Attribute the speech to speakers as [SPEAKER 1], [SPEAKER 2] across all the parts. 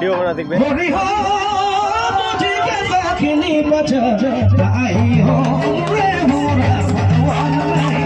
[SPEAKER 1] দেখবে
[SPEAKER 2] করা হো মুঝে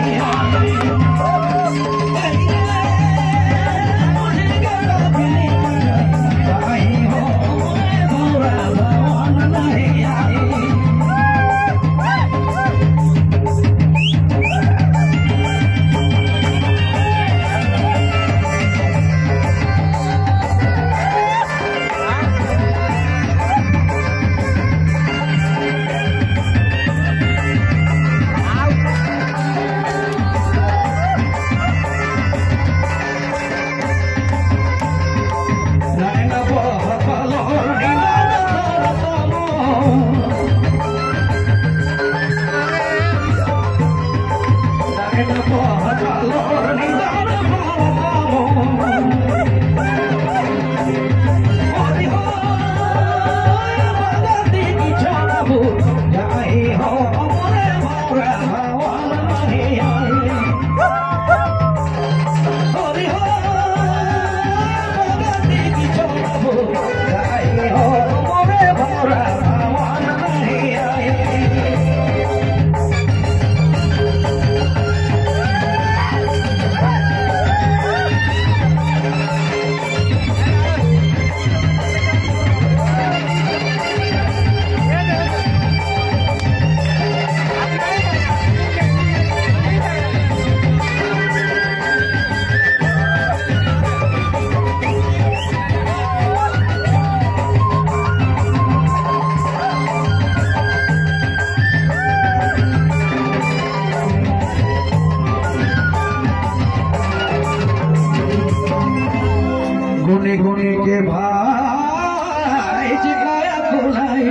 [SPEAKER 2] गुनी गुनी के भाई जिगाया खुलाई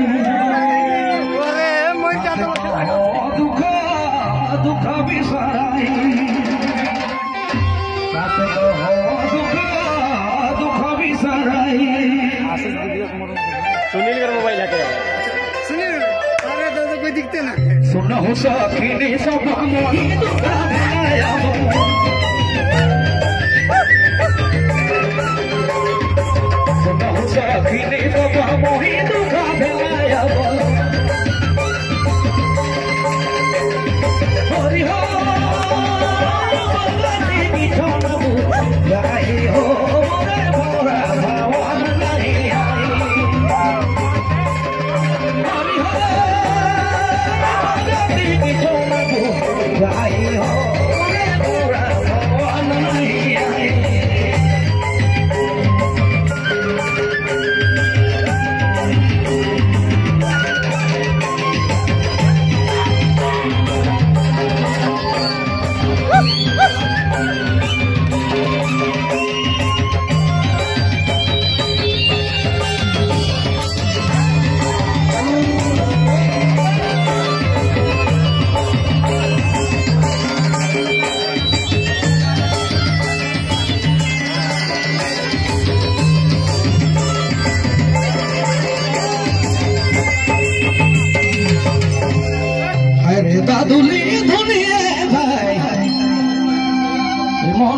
[SPEAKER 2] दुख दुख बिसराई दुख दुख बिसराई
[SPEAKER 1] सुनील का मोबाइल है
[SPEAKER 2] सुन हो सखी सब मोही दुख भुलाया सुन हो सखी सब मोही চাকরি বাবা মহি দুঃখা বেলায় হরি হরি বিঠন গাই হো ভরা ভাওয়া নাই হরি হরি বিঠন গাই হো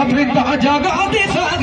[SPEAKER 2] फिकीरा फिदा जगा दी सागर